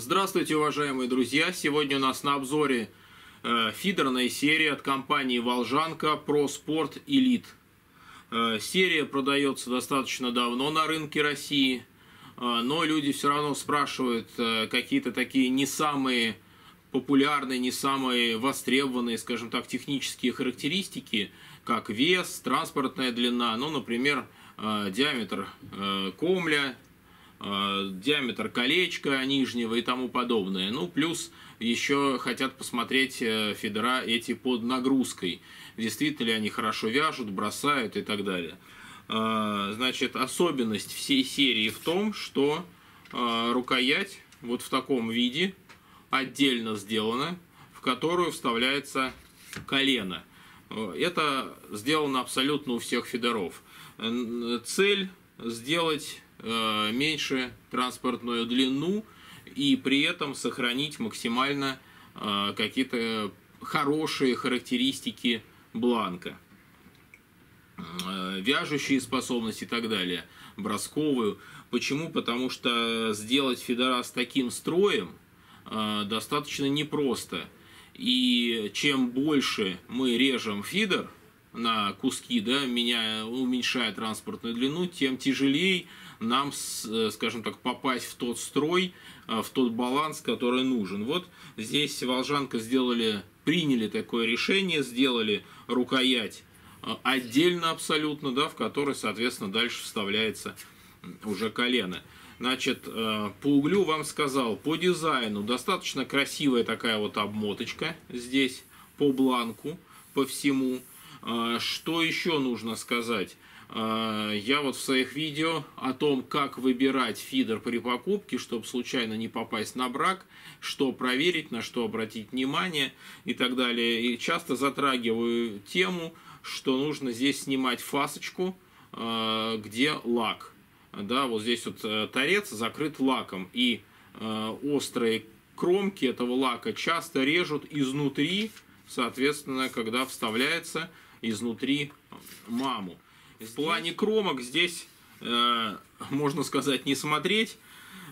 Здравствуйте, уважаемые друзья! Сегодня у нас на обзоре э, фидерная серия от компании Волжанка Pro Sport Elite. Э, серия продается достаточно давно на рынке России, э, но люди все равно спрашивают э, какие-то такие не самые популярные, не самые востребованные, скажем так, технические характеристики, как вес, транспортная длина, ну, например, диаметр комля, диаметр колечка нижнего и тому подобное. Ну, плюс еще хотят посмотреть э, фидера эти под нагрузкой. Действительно ли они хорошо вяжут, бросают и так далее. Э, значит, особенность всей серии в том, что э, рукоять вот в таком виде отдельно сделана, в которую вставляется колено. Это сделано абсолютно у всех фидеров. Цель сделать Э, меньше транспортную длину и при этом сохранить максимально э, какие-то хорошие характеристики бланка. Э, вяжущие способности и так далее, бросковую. Почему? Потому что сделать фидера с таким строем достаточно непросто. И чем больше мы режем фидер на куски, да, меняя, уменьшая транспортную длину, тем тяжелее нам, э, скажем так, попасть в тот строй, э, в тот баланс, который нужен. Вот здесь Волжанка сделали, приняли такое решение, сделали рукоять э, отдельно абсолютно, да, в которой, соответственно, дальше вставляется уже колено. Значит, по углю вам сказал, по дизайну достаточно красивая такая вот обмоточка здесь, по бланку, по всему. Что еще нужно сказать? А, я вот в своих видео о том, как выбирать фидер при покупке, чтобы случайно не попасть на брак, что проверить, на что обратить внимание и так далее. И часто затрагиваю тему, что нужно здесь снимать фасочку, а, где лак. Да, вот здесь вот э, торец закрыт лаком, и э, острые кромки этого лака часто режут изнутри, соответственно, когда вставляется изнутри маму. В плане кромок здесь, э, можно сказать, не смотреть.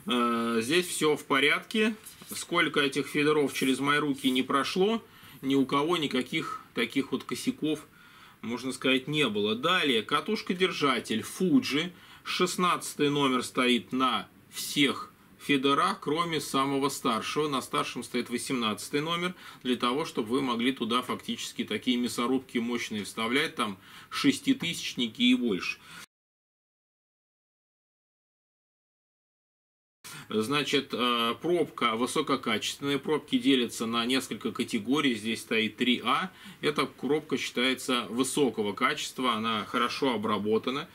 Э, здесь все в порядке. Сколько этих фидеров через мои руки не прошло, ни у кого никаких таких вот косяков, можно сказать, не было. Далее, катушка-держатель Fuji. 16 номер стоит на всех фидера, кроме самого старшего. На старшем стоит 18 номер, для того, чтобы вы могли туда фактически такие мясорубки мощные вставлять, там шеститысячники и больше. Значит, э, пробка, высококачественные пробки делятся на несколько категорий. Здесь стоит 3А. Эта пробка считается высокого качества, она хорошо обработана.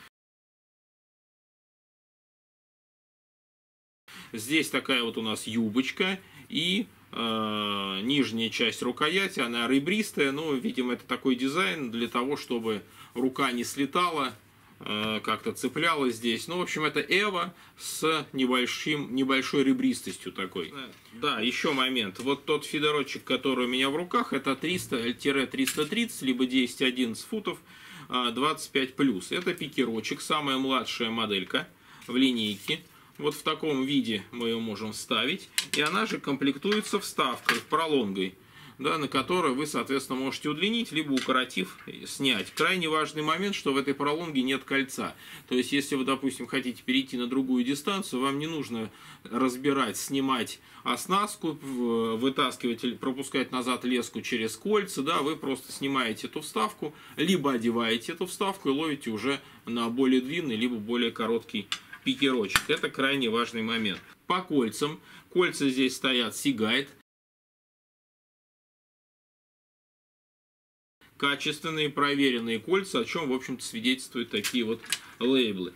Здесь такая вот у нас юбочка и э, нижняя часть рукояти, она ребристая, но, видимо, это такой дизайн для того, чтобы рука не слетала, э, как-то цеплялась здесь. Ну, в общем, это Эва с небольшим, небольшой ребристостью такой. Да, еще момент. Вот тот фидерочек, который у меня в руках, это 300-330, либо 10-11 футов, 25+. Э, это пикерочек, самая младшая моделька в линейке. Вот в таком виде мы ее можем вставить. И она же комплектуется вставкой, пролонгой, да, на которой вы, соответственно, можете удлинить, либо укоротив, снять. Крайне важный момент, что в этой пролонге нет кольца. То есть, если вы, допустим, хотите перейти на другую дистанцию, вам не нужно разбирать, снимать оснастку, вытаскивать, пропускать назад леску через кольца, да, вы просто снимаете эту вставку, либо одеваете эту вставку и ловите уже на более длинный, либо более короткий пикерочек. Это крайне важный момент. По кольцам. Кольца здесь стоят Сигайт. Качественные, проверенные кольца, о чем, в общем-то, свидетельствуют такие вот лейблы.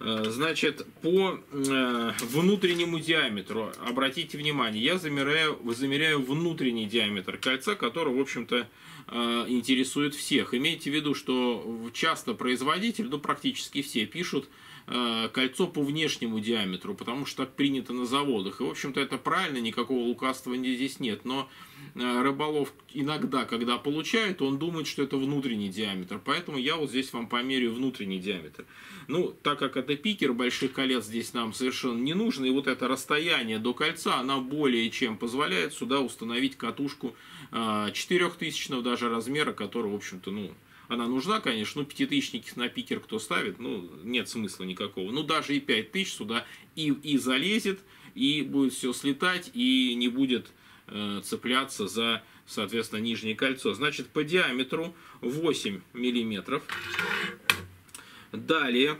Э, значит, по э, внутреннему диаметру, обратите внимание, я замеряю, замеряю внутренний диаметр кольца, который, в общем-то, э, интересует всех. Имейте в виду, что часто производитель, ну, практически все, пишут кольцо по внешнему диаметру, потому что так принято на заводах. И, в общем-то, это правильно, никакого лукавства здесь нет. Но э, рыболов иногда, когда получает, он думает, что это внутренний диаметр. Поэтому я вот здесь вам померяю внутренний диаметр. Ну, так как это пикер, больших колец здесь нам совершенно не нужно. И вот это расстояние до кольца, она более чем позволяет сюда установить катушку 4000 э, даже размера, которая, в общем-то, ну, она нужна, конечно, ну, пятитысячники на пикер кто ставит, ну, нет смысла никакого. Ну, даже и пять тысяч сюда и, и залезет, и будет все слетать, и не будет э, цепляться за, соответственно, нижнее кольцо. Значит, по диаметру 8 миллиметров. Далее,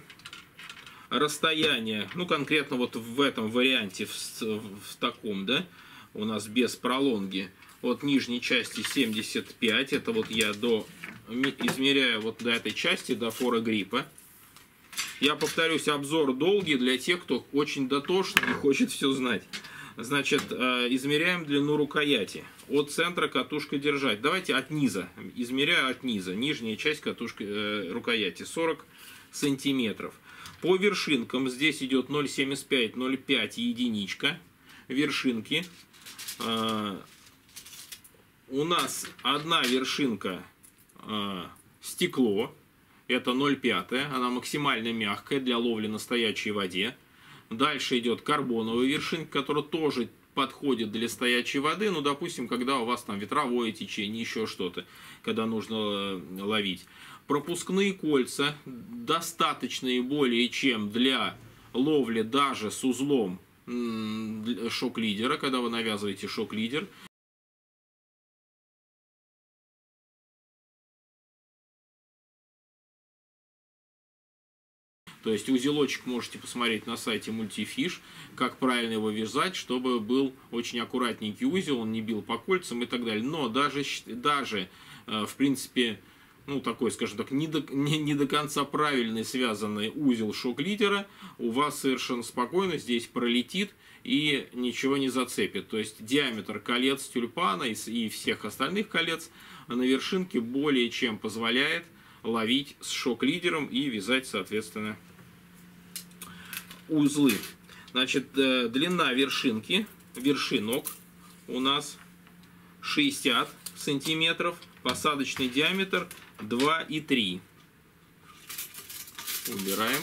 расстояние, ну, конкретно вот в этом варианте, в, в таком, да, у нас без пролонги, от нижней части 75, это вот я до измеряю вот до этой части, до фора гриппа. Я повторюсь, обзор долгий для тех, кто очень дотошный и хочет все знать. Значит, э, измеряем длину рукояти. От центра катушка держать. Давайте от низа. Измеряю от низа. Нижняя часть катушки э, рукояти. 40 сантиметров. По вершинкам здесь идет 0,75, 0,5 единичка. Вершинки. Э, у нас одна вершинка стекло, это 0,5, она максимально мягкая для ловли на стоячей воде. Дальше идет карбоновая вершинка, которая тоже подходит для стоячей воды, ну, допустим, когда у вас там ветровое течение, еще что-то, когда нужно э, ловить. Пропускные кольца достаточные более чем для ловли даже с узлом шок-лидера, когда вы навязываете шок-лидер. То есть узелочек можете посмотреть на сайте Multifish, как правильно его вязать, чтобы был очень аккуратненький узел, он не бил по кольцам и так далее. Но даже, даже э, в принципе, ну, такой, скажем так, не до, не, не до конца правильный связанный узел шок-лидера у вас совершенно спокойно здесь пролетит и ничего не зацепит. То есть диаметр колец тюльпана и, и всех остальных колец на вершинке более чем позволяет ловить с шок-лидером и вязать, соответственно, узлы. Значит, э, длина вершинки, вершинок у нас 60 сантиметров, посадочный диаметр 2,3. Убираем.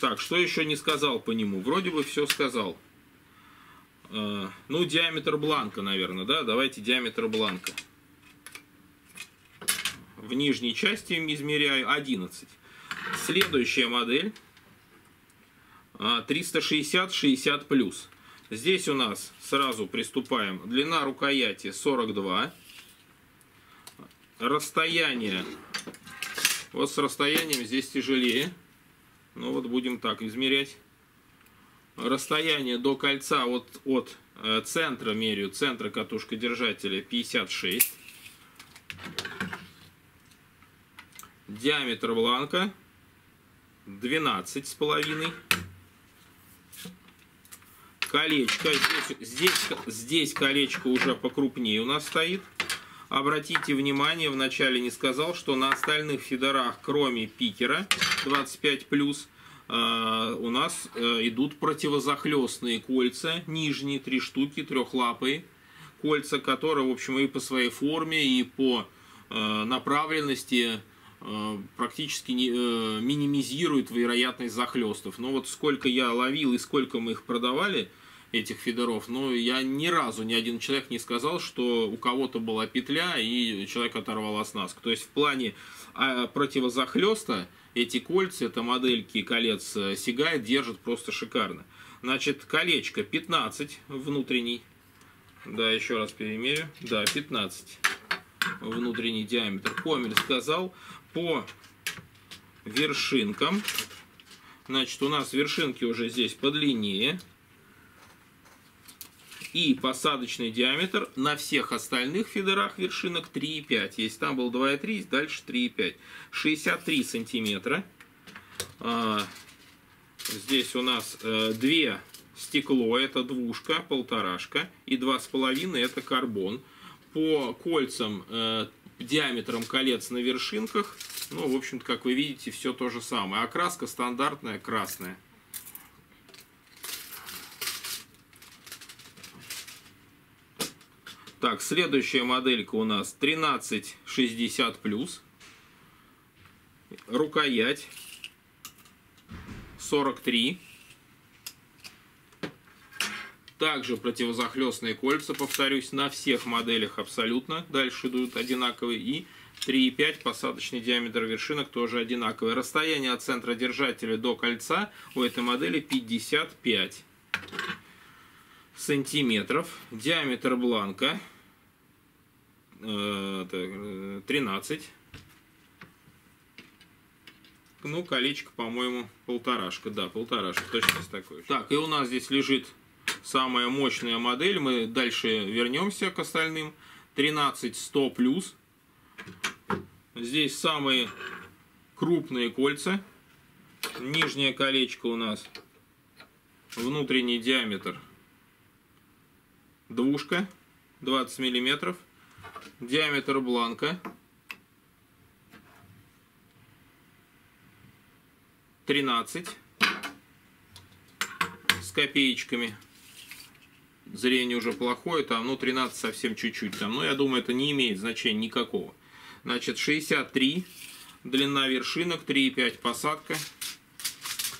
Так, что еще не сказал по нему? Вроде бы все сказал. Э, ну, диаметр бланка, наверное, да? Давайте диаметр бланка. В нижней части измеряю 11. Следующая модель 360-60 а, плюс. Здесь у нас сразу приступаем. Длина рукояти 42. Расстояние. Вот с расстоянием здесь тяжелее. Ну вот будем так измерять. Расстояние до кольца от, от э, центра меряю, центра катушка держателя 56. Диаметр бланка 12 с половиной колечко. Здесь, здесь, здесь колечко уже покрупнее у нас стоит. Обратите внимание, вначале не сказал, что на остальных фидерах, кроме пикера 25+, э, у нас э, идут противозахлестные кольца, нижние три штуки, трехлапые. Кольца, которые, в общем, и по своей форме, и по э, направленности практически не, минимизируют вероятность захлестов. Но вот сколько я ловил и сколько мы их продавали – этих фидеров, но я ни разу ни один человек не сказал, что у кого-то была петля и человек оторвал оснастку. То есть в плане а, противозахлеста эти кольца, это модельки колец э, Сигай держат просто шикарно. Значит, колечко 15 внутренний. Да, еще раз перемерю. Да, 15 внутренний диаметр. Комель сказал по вершинкам. Значит, у нас вершинки уже здесь подлиннее и посадочный диаметр на всех остальных фидерах вершинок 3,5. Если там был 2,3, дальше 3,5. 63 сантиметра. А, здесь у нас э, две стекло, это двушка, полторашка, и два с половиной это карбон. По кольцам, э, диаметром колец на вершинках Ну, в общем-то, как вы видите, все то же самое. Окраска стандартная, красная. Так, следующая моделька у нас 1360 плюс. Рукоять 43. Также противозахлестные кольца, повторюсь, на всех моделях абсолютно. Дальше идут одинаковые. И 3,5 посадочный диаметр вершинок тоже одинаковый. Расстояние от центра держателя до кольца у этой модели 55 сантиметров. Диаметр бланка 13. Э, ну, колечко, по-моему, полторашка. Да, полторашка, точно такой. Так, и у нас здесь лежит самая мощная модель. Мы дальше вернемся к остальным. 13100 плюс. Здесь самые крупные кольца. Нижнее колечко у нас внутренний диаметр двушка 20 миллиметров. Диаметр бланка. 13 с копеечками. Зрение уже плохое там ну 13 совсем чуть-чуть там. Но я думаю это не имеет значения никакого. Значит, 63 длина вершинок, 3,5 посадка.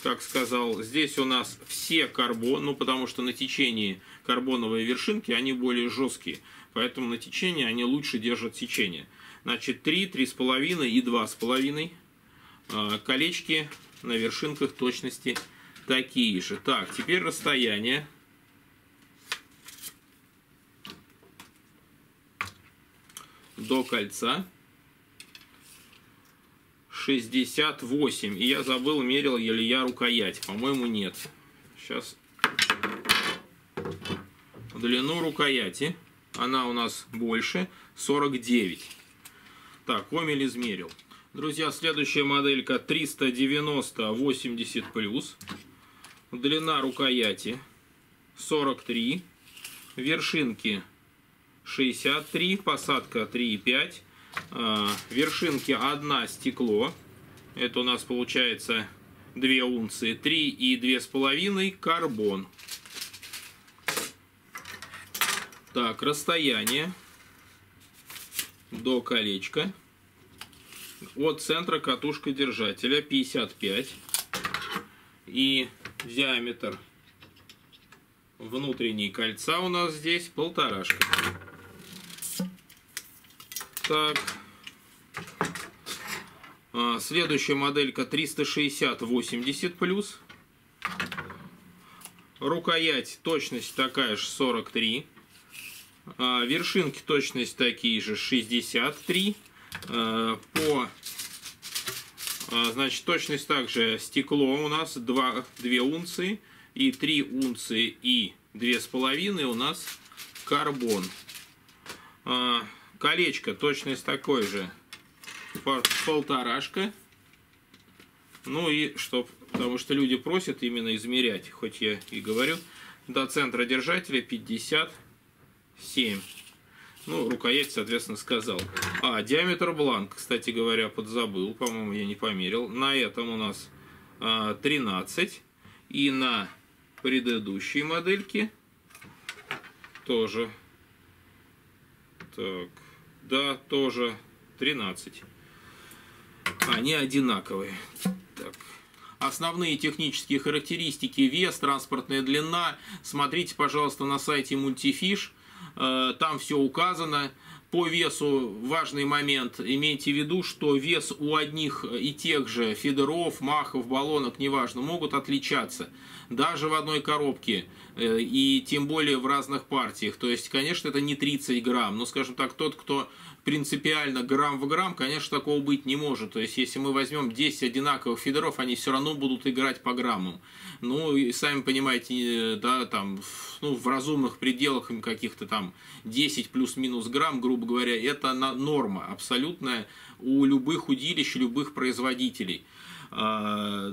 Как сказал, здесь у нас все карбон, ну потому что на течении карбоновые вершинки, они более жесткие. Поэтому на течении они лучше держат течение. Значит, 3, 3,5 и 2,5. А, колечки на вершинках точности такие же. Так, теперь расстояние. До кольца. 68. И я забыл, мерил ли я рукоять. По-моему, нет. Сейчас. Длину рукояти. Она у нас больше. 49. Так, Омель измерил. Друзья, следующая моделька 390-80+. Длина рукояти 43. Вершинки 63. Посадка 3,5. А, вершинки 1 стекло. Это у нас получается 2 унции. 3 и 2,5 карбон. Так, расстояние до колечка. От центра катушка держателя 55. И диаметр внутренней кольца у нас здесь полторашка. Так. А, следующая моделька 360-80 плюс. Рукоять, точность такая же 43. А, вершинки точность такие же 63. А, по Значит, точность также стекло у нас 2, 2 унции и 3 унции и 2,5 у нас карбон. Колечко точность такой же. Полторашка. Ну и чтоб, потому что люди просят именно измерять, хоть я и говорю, до центра держателя 57. Ну, рукоять, соответственно, сказал. А, диаметр бланк, кстати говоря, подзабыл, по-моему, я не померил. На этом у нас а, 13. И на предыдущей модельке тоже. Так. Да, тоже 13. Они одинаковые. Так. Основные технические характеристики, вес, транспортная длина. Смотрите, пожалуйста, на сайте Multifish. Э, там все указано. По весу важный момент. Имейте в виду, что вес у одних и тех же фидеров, махов, баллонок, неважно, могут отличаться. Даже в одной коробке. Э, и тем более в разных партиях. То есть, конечно, это не 30 грамм. Но, скажем так, тот, кто принципиально грамм в грамм, конечно, такого быть не может. То есть, если мы возьмем 10 одинаковых фидеров, они все равно будут играть по граммам. Ну, и сами понимаете, да, там, ну, в разумных пределах им каких-то там 10 плюс-минус грамм, грубо говоря, это норма абсолютная у любых удилищ, любых производителей. А,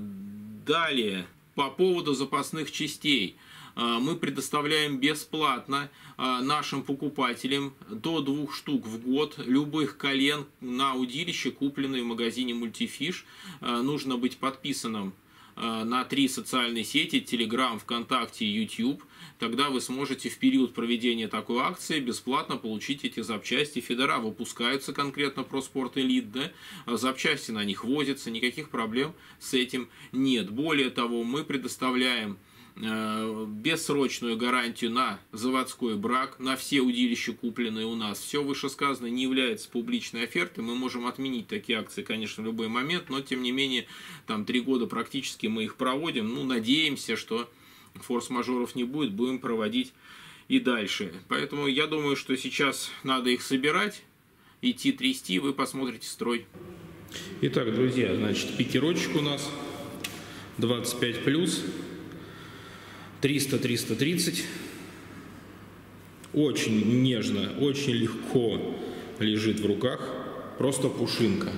далее, по поводу запасных частей – мы предоставляем бесплатно нашим покупателям до двух штук в год любых колен на удилище, купленные в магазине Мультифиш. Нужно быть подписанным на три социальные сети, Telegram, ВКонтакте и YouTube, тогда вы сможете в период проведения такой акции бесплатно получить эти запчасти. Федера выпускаются конкретно про спорт элит, да? запчасти на них возятся, никаких проблем с этим нет. Более того, мы предоставляем бессрочную гарантию на заводской брак, на все удилища, купленные у нас. Все вышесказанное не является публичной офертой. Мы можем отменить такие акции, конечно, в любой момент, но тем не менее, там три года практически мы их проводим. Ну, надеемся, что форс-мажоров не будет, будем проводить и дальше. Поэтому я думаю, что сейчас надо их собирать, идти трясти, вы посмотрите строй. Итак, друзья, значит, пикерочек у нас 25 плюс. 300-330. Очень нежно, очень легко лежит в руках. Просто пушинка.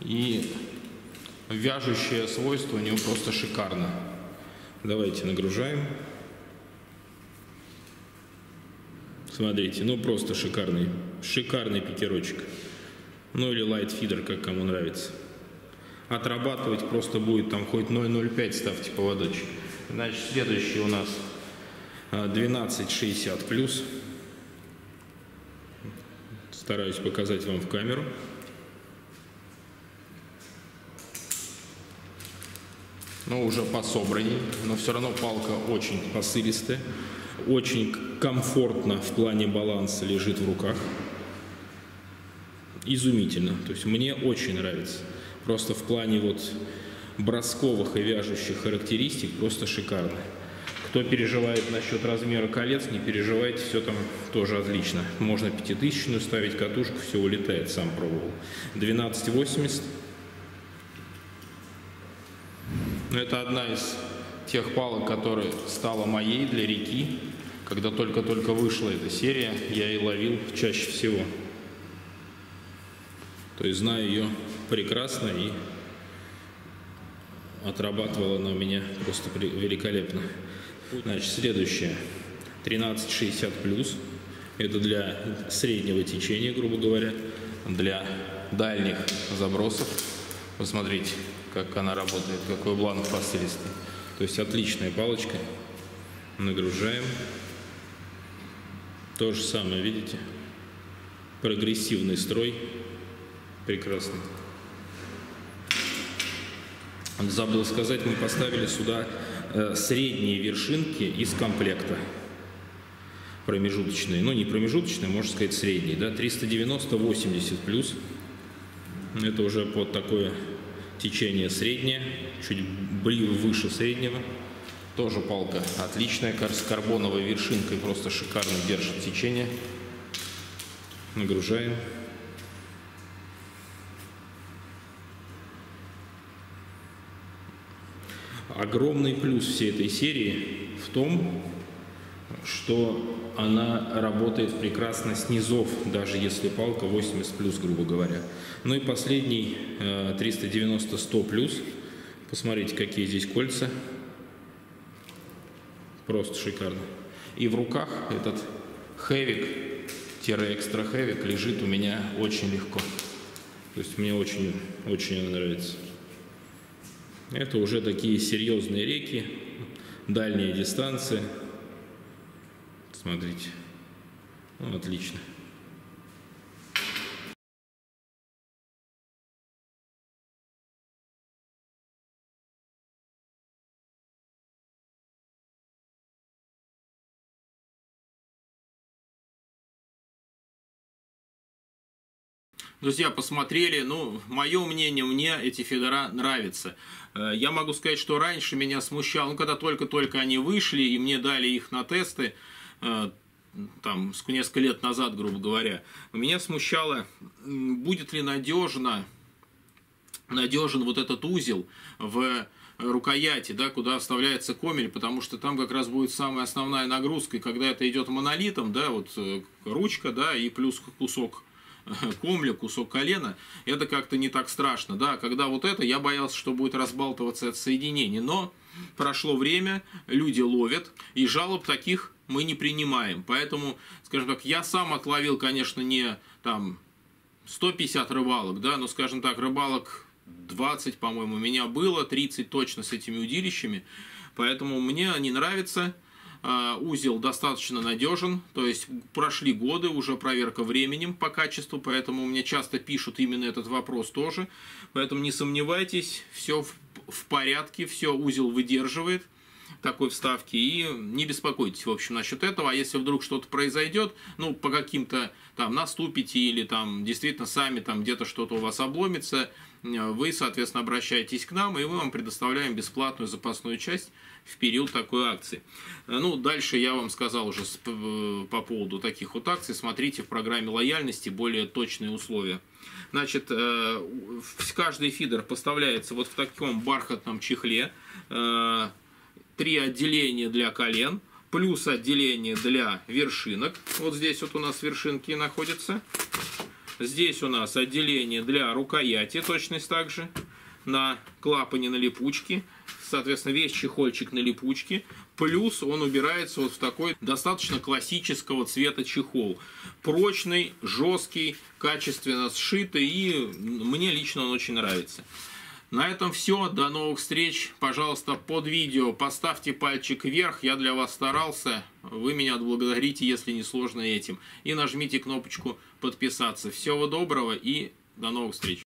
И вяжущее свойство у него просто шикарно. Давайте нагружаем. Смотрите, ну просто шикарный, шикарный пикерочек. Ну или лайт-фидер, как кому нравится. Отрабатывать просто будет там хоть 0,05 ставьте поводочек. Значит, следующий у нас 1260 а, плюс. Стараюсь показать вам в камеру. Ну, уже пособранней, но все равно палка очень посылистая, очень комфортно в плане баланса лежит в руках. Изумительно, то есть мне очень нравится. Просто в плане вот бросковых и вяжущих характеристик просто шикарно. Кто переживает насчет размера колец, не переживайте, все там тоже отлично. Можно пятитысячную ставить катушку, все улетает, сам пробовал. 1280. Это одна из тех палок, которая стала моей для реки. Когда только-только вышла эта серия, я и ловил чаще всего. То есть знаю ее прекрасно и отрабатывала она у меня просто великолепно. Значит, следующее. 1360 плюс. Это для среднего течения, грубо говоря, для дальних забросов. Посмотрите, как она работает, какой бланк пастелистый. То есть отличная палочка. Нагружаем. То же самое, видите? Прогрессивный строй. Прекрасный. Забыл сказать, мы поставили сюда э, средние вершинки из комплекта. Промежуточные. Ну, не промежуточные, можно сказать, средние. Да? 390-80 плюс. Это уже под такое течение среднее, чуть выше среднего. Тоже палка отличная, с карбоновой вершинкой, просто шикарно держит течение. Нагружаем. Огромный плюс всей этой серии в том, что она работает прекрасно с низов, даже если палка 80 плюс, грубо говоря. Ну и последний 390-100 э, плюс. Посмотрите, какие здесь кольца. Просто шикарно. И в руках этот хэвик-экстра хэвик лежит у меня очень легко. То есть мне очень, очень нравится. Это уже такие серьезные реки, дальние дистанции. Смотрите. Ну, отлично. Друзья, посмотрели, ну, мое мнение, мне эти федера нравятся. Э, я могу сказать, что раньше меня смущало, ну, когда только-только они вышли, и мне дали их на тесты, э, там, несколько лет назад, грубо говоря, меня смущало, будет ли надежно, надежен вот этот узел в рукояти, да, куда вставляется комель, потому что там как раз будет самая основная нагрузка, и когда это идет монолитом, да, вот э, ручка, да, и плюс кусок комля, кусок колена, это как-то не так страшно, да, когда вот это, я боялся, что будет разбалтываться от соединений, но прошло время, люди ловят, и жалоб таких мы не принимаем. Поэтому, скажем так, я сам отловил, конечно, не там 150 рыбалок, да, но, скажем так, рыбалок 20, по-моему, у меня было, 30 точно с этими удилищами. Поэтому мне они нравятся. А, узел достаточно надежен, то есть прошли годы, уже проверка временем по качеству, поэтому мне часто пишут именно этот вопрос тоже. Поэтому не сомневайтесь, все в порядке, все узел выдерживает такой вставки и не беспокойтесь, в общем, насчет этого. А если вдруг что-то произойдет, ну, по каким-то там наступите или там действительно сами там где-то что-то у вас обломится, вы, соответственно, обращаетесь к нам, и мы вам предоставляем бесплатную запасную часть в период такой акции. Ну, дальше я вам сказал уже по поводу таких вот акций. Смотрите в программе лояльности более точные условия. Значит, э, каждый фидер поставляется вот в таком бархатном чехле. Э, три отделения для колен, плюс отделение для вершинок. Вот здесь вот у нас вершинки находятся. Здесь у нас отделение для рукояти, точность также, на клапане на липучке. Соответственно, весь чехольчик на липучке. Плюс он убирается вот в такой достаточно классического цвета чехол. Прочный, жесткий, качественно сшитый и мне лично он очень нравится. На этом все. До новых встреч. Пожалуйста, под видео поставьте пальчик вверх. Я для вас старался. Вы меня отблагодарите, если не сложно этим. И нажмите кнопочку подписаться. Всего доброго и до новых встреч.